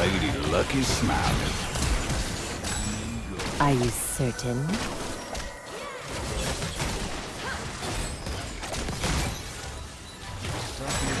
Lady Lucky. Are you certain? Minions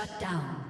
Shut down.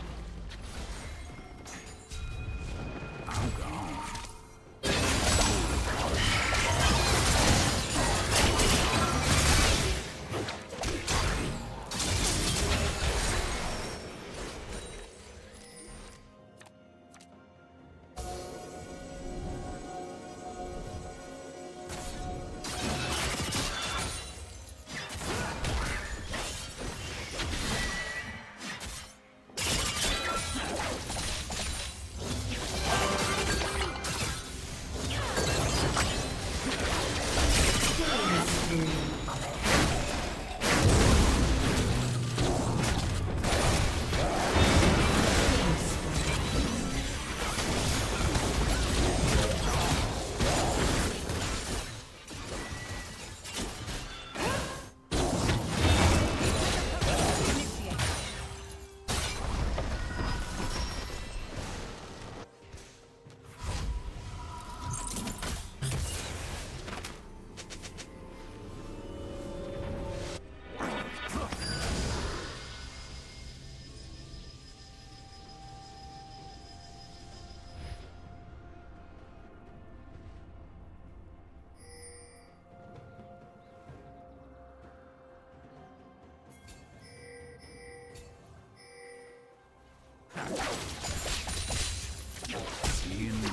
In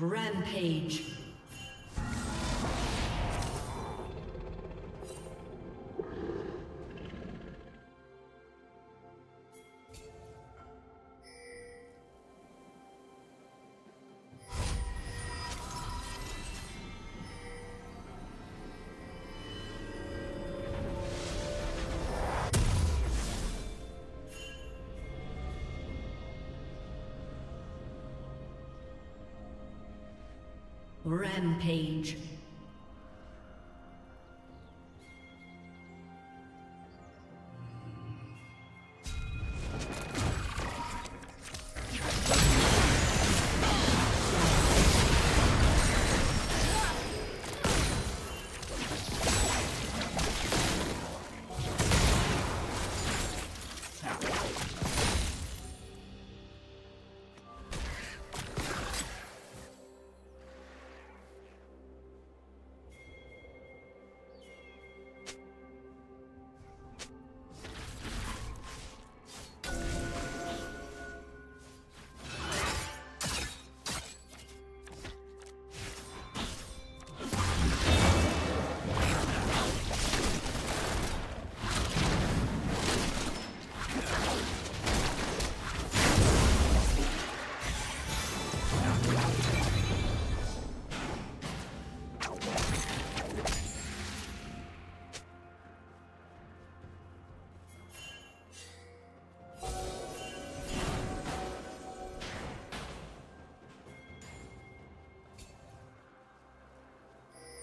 Rampage. Rampage.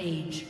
Rampage.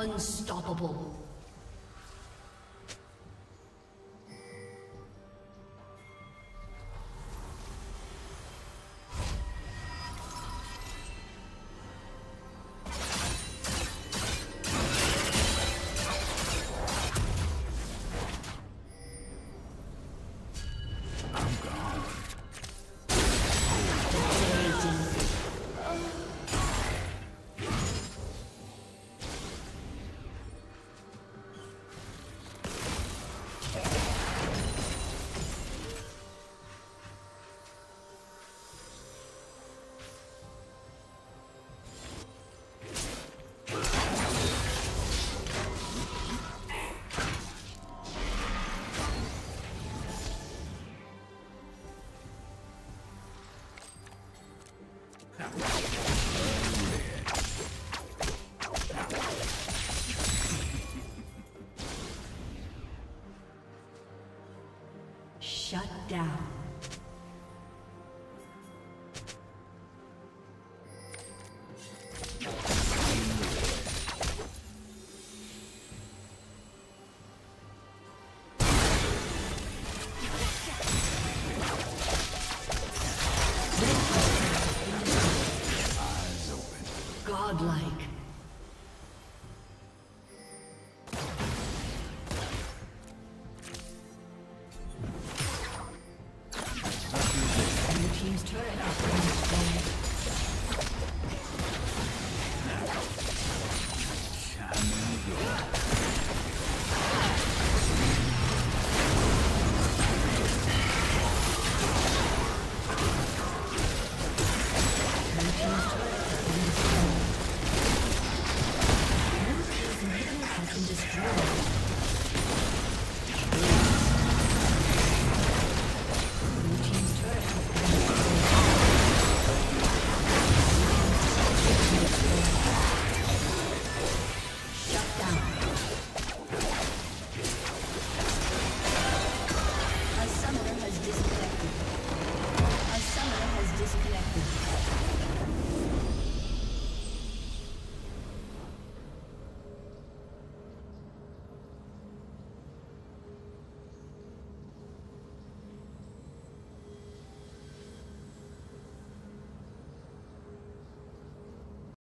Unstoppable. Down.